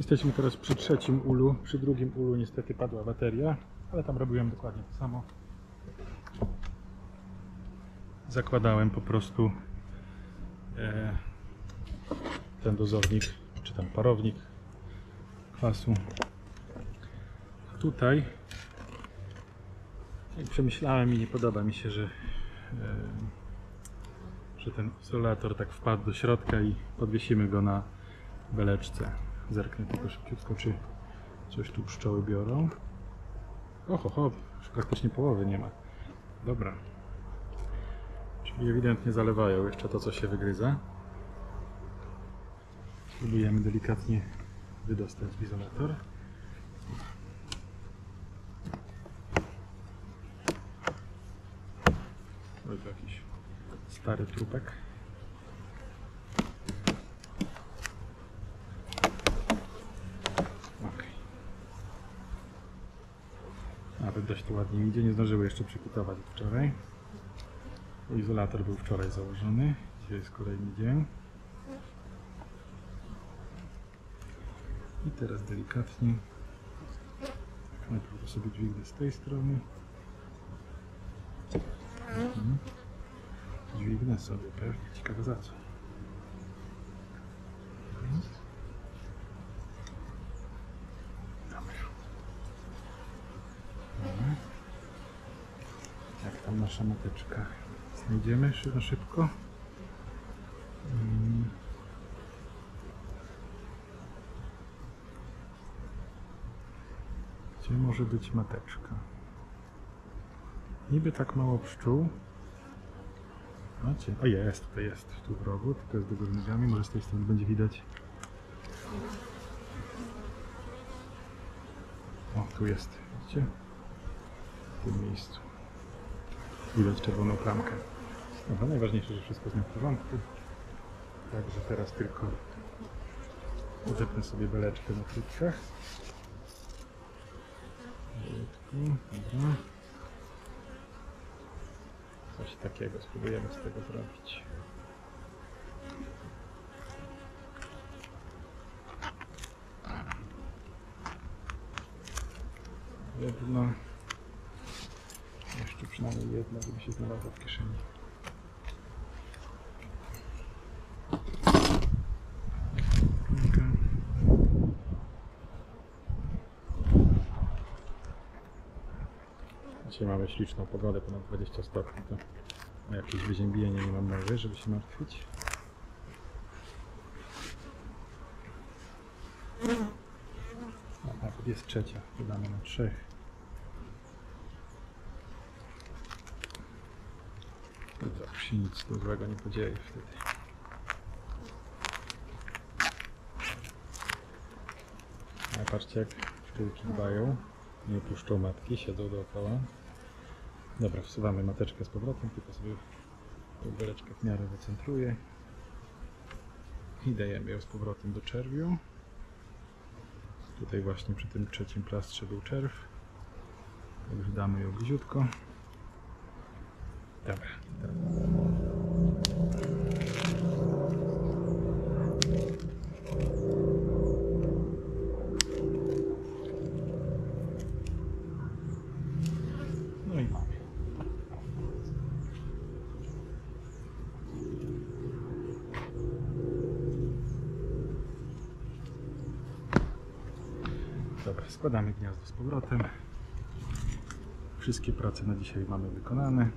Jesteśmy teraz przy trzecim ulu. Przy drugim ulu niestety padła bateria, ale tam robiłem dokładnie to samo. Zakładałem po prostu e, ten dozownik, czy tam parownik kwasu. Tutaj przemyślałem i nie podoba mi się, że, e, że ten izolator tak wpadł do środka i podwiesimy go na beleczce. Zerknę tylko szybciutko, czy coś tu pszczoły biorą. Oho, ho, już praktycznie połowy nie ma. Dobra. Czyli ewidentnie zalewają jeszcze to, co się wygryza. Spróbujemy delikatnie wydostać izolator. Oj, jakiś stary trupek. Dość to ładnie idzie. Nie zdążyły jeszcze przykutować od wczoraj. Izolator był wczoraj założony. Dzisiaj jest kolejny dzień. I teraz delikatnie. Tak, najpierw sobie dźwignę z tej strony. Mhm. Dźwignę sobie pewnie. Ciekawe za co. Mhm. Dobra. Dobra. Jak tam nasza mateczka? Znajdziemy na szybko? Mm. Gdzie może być mateczka? Niby tak mało pszczół. Macie? O jest, tutaj jest, tu w rogu, tylko jest do może z tej strony będzie widać. O, tu jest, widzicie? W tym miejscu. Widać czerwoną plamkę. Dobra, najważniejsze, że wszystko z nim w porządku. Także teraz tylko udepnę sobie beleczkę na krótkach. Dobra. Coś takiego spróbujemy z tego zrobić. Jedno. Przynajmniej jedna, żeby się znalazła w kieszeni. Dzisiaj mamy śliczną pogodę, ponad 20 stopni. To o jakieś wyziębienie nie mam mowy, żeby się martwić. A nawet jest trzecia, wydamy na trzech. Już się nic złego nie podzieje wtedy. Ale patrzcie jak pszczółki dbają. Nie puszczą matki, siedzą dookoła. Dobra, wsuwamy mateczkę z powrotem, tylko sobie tą beleczkę w miarę wycentruję. I dajemy ją z powrotem do czerwiu. Tutaj właśnie przy tym trzecim plastrze był czerw. Także damy ją bliziutko. Dobra. No i składamy gniazdo z powrotem. Wszystkie prace na dzisiaj mamy wykonane.